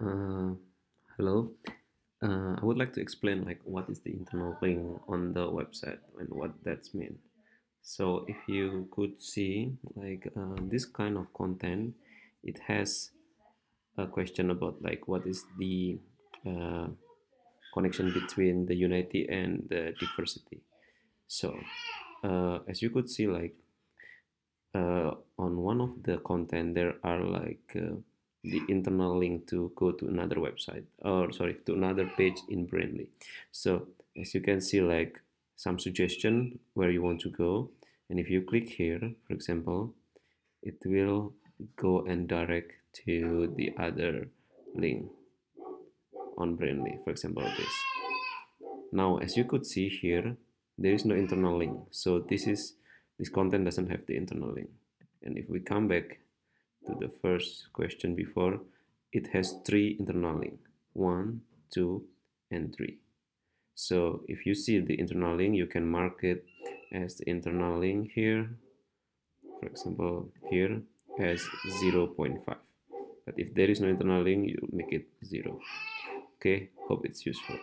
Uh, hello. Uh, I would like to explain like what is the internal link on the website and what that's mean. So if you could see like uh, this kind of content, it has a question about like what is the uh, connection between the unity and the diversity. So uh, as you could see like uh, on one of the content there are like uh, the internal link to go to another website or sorry to another page in Brainly. So as you can see like some suggestion where you want to go and if you click here for example it will go and direct to the other link on Brainly for example this. Now as you could see here there is no internal link so this is this content doesn't have the internal link and if we come back to the first question before, it has three internal link, one, two, and three. So if you see the internal link, you can mark it as the internal link here. For example, here as 0.5. But if there is no internal link, you make it zero. Okay, hope it's useful.